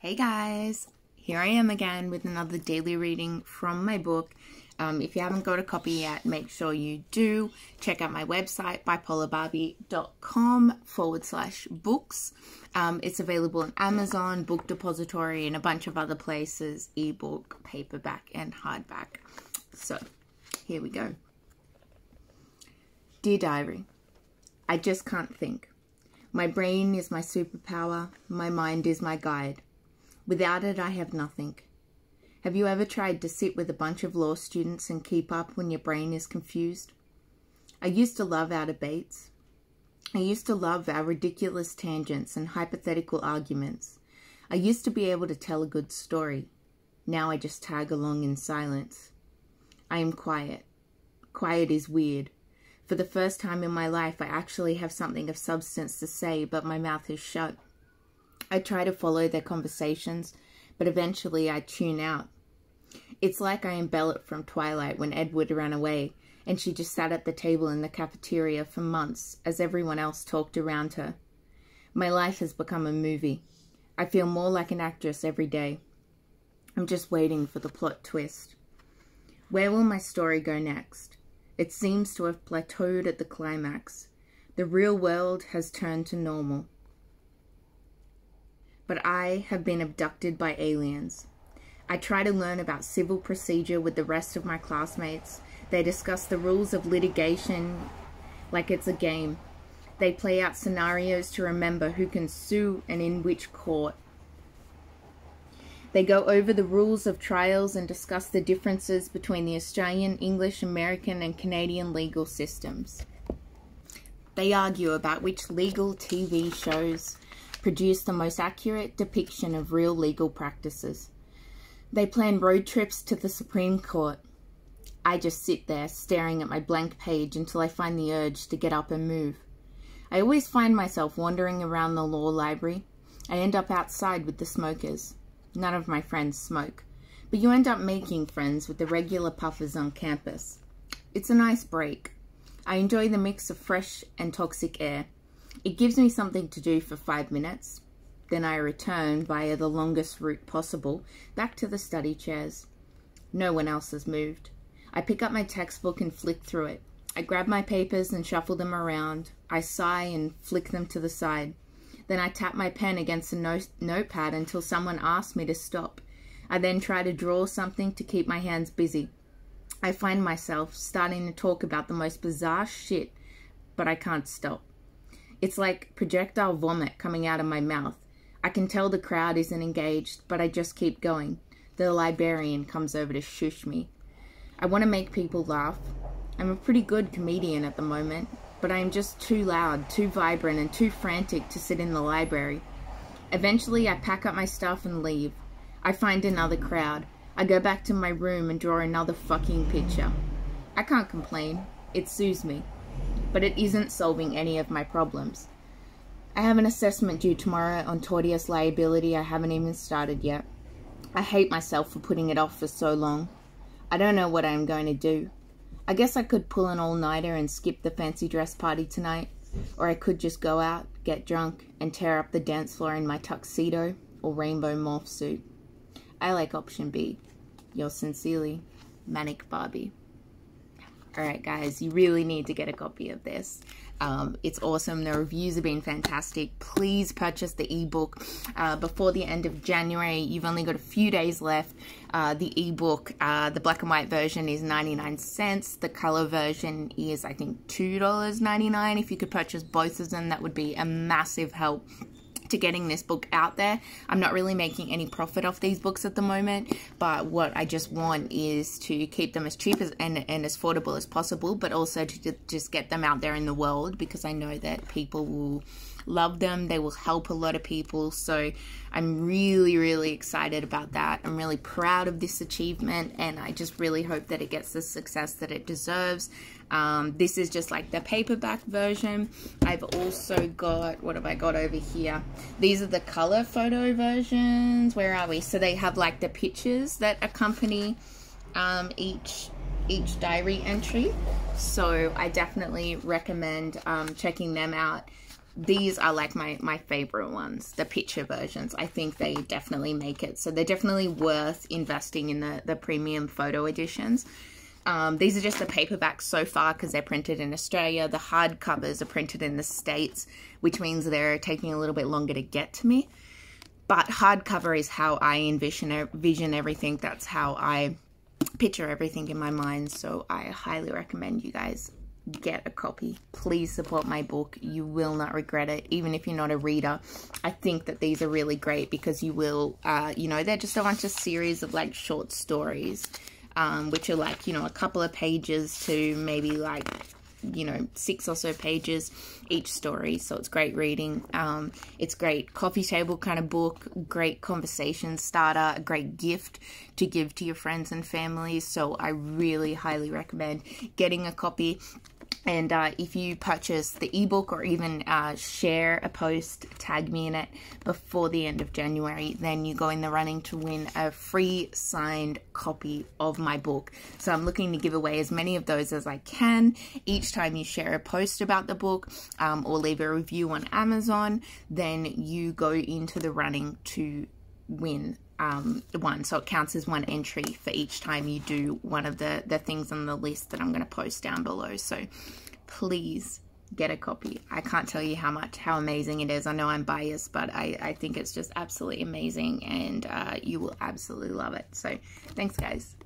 Hey guys, here I am again with another daily reading from my book. Um, if you haven't got a copy yet, make sure you do. Check out my website, bipolarbarbie.com forward slash books. Um, it's available on Amazon, Book Depository, and a bunch of other places ebook, paperback, and hardback. So, here we go. Dear Diary, I just can't think. My brain is my superpower, my mind is my guide. Without it, I have nothing. Have you ever tried to sit with a bunch of law students and keep up when your brain is confused? I used to love our debates. I used to love our ridiculous tangents and hypothetical arguments. I used to be able to tell a good story. Now I just tag along in silence. I am quiet. Quiet is weird. For the first time in my life, I actually have something of substance to say, but my mouth is shut. I try to follow their conversations, but eventually I tune out. It's like I am Bella from Twilight when Edward ran away, and she just sat at the table in the cafeteria for months as everyone else talked around her. My life has become a movie. I feel more like an actress every day. I'm just waiting for the plot twist. Where will my story go next? It seems to have plateaued at the climax. The real world has turned to normal but I have been abducted by aliens. I try to learn about civil procedure with the rest of my classmates. They discuss the rules of litigation like it's a game. They play out scenarios to remember who can sue and in which court. They go over the rules of trials and discuss the differences between the Australian, English, American, and Canadian legal systems. They argue about which legal TV shows produce the most accurate depiction of real legal practices. They plan road trips to the Supreme Court. I just sit there staring at my blank page until I find the urge to get up and move. I always find myself wandering around the law library. I end up outside with the smokers. None of my friends smoke, but you end up making friends with the regular puffers on campus. It's a nice break. I enjoy the mix of fresh and toxic air. It gives me something to do for five minutes. Then I return via the longest route possible back to the study chairs. No one else has moved. I pick up my textbook and flick through it. I grab my papers and shuffle them around. I sigh and flick them to the side. Then I tap my pen against note notepad until someone asks me to stop. I then try to draw something to keep my hands busy. I find myself starting to talk about the most bizarre shit, but I can't stop. It's like projectile vomit coming out of my mouth. I can tell the crowd isn't engaged, but I just keep going. The librarian comes over to shush me. I want to make people laugh. I'm a pretty good comedian at the moment, but I am just too loud, too vibrant, and too frantic to sit in the library. Eventually, I pack up my stuff and leave. I find another crowd. I go back to my room and draw another fucking picture. I can't complain. It soothes me but it isn't solving any of my problems. I have an assessment due tomorrow on tortious liability I haven't even started yet. I hate myself for putting it off for so long. I don't know what I am going to do. I guess I could pull an all-nighter and skip the fancy dress party tonight, or I could just go out, get drunk, and tear up the dance floor in my tuxedo or rainbow morph suit. I like option B. Yours sincerely, Manic Barbie. All right, guys, you really need to get a copy of this. Um, it's awesome. The reviews have been fantastic. Please purchase the ebook uh, before the end of January. You've only got a few days left. Uh, the ebook, uh, the black and white version is 99 cents. The color version is, I think, $2.99. If you could purchase both of them, that would be a massive help to getting this book out there. I'm not really making any profit off these books at the moment, but what I just want is to keep them as cheap as, and, and as affordable as possible, but also to just get them out there in the world because I know that people will love them. They will help a lot of people. So I'm really, really excited about that. I'm really proud of this achievement and I just really hope that it gets the success that it deserves. Um, this is just like the paperback version. I've also got, what have I got over here? These are the color photo versions. Where are we? So they have like the pictures that accompany um, each each diary entry. So I definitely recommend um, checking them out these are like my my favorite ones the picture versions i think they definitely make it so they're definitely worth investing in the the premium photo editions um, these are just the paperbacks so far because they're printed in Australia. The hardcovers are printed in the States, which means they're taking a little bit longer to get to me. But hardcover is how I envision vision everything. That's how I picture everything in my mind. So I highly recommend you guys get a copy. Please support my book. You will not regret it, even if you're not a reader. I think that these are really great because you will, uh, you know, they're just a bunch of series of like short stories um, which are like, you know, a couple of pages to maybe like, you know, six or so pages each story. So it's great reading. Um, it's great coffee table kind of book, great conversation starter, a great gift to give to your friends and family. So I really highly recommend getting a copy. And uh, if you purchase the ebook or even uh, share a post, tag me in it before the end of January, then you go in the running to win a free signed copy of my book. So I'm looking to give away as many of those as I can. Each time you share a post about the book um, or leave a review on Amazon, then you go into the running to win um, one. So it counts as one entry for each time you do one of the, the things on the list that I'm going to post down below. So please get a copy. I can't tell you how much, how amazing it is. I know I'm biased, but I, I think it's just absolutely amazing and uh, you will absolutely love it. So thanks guys.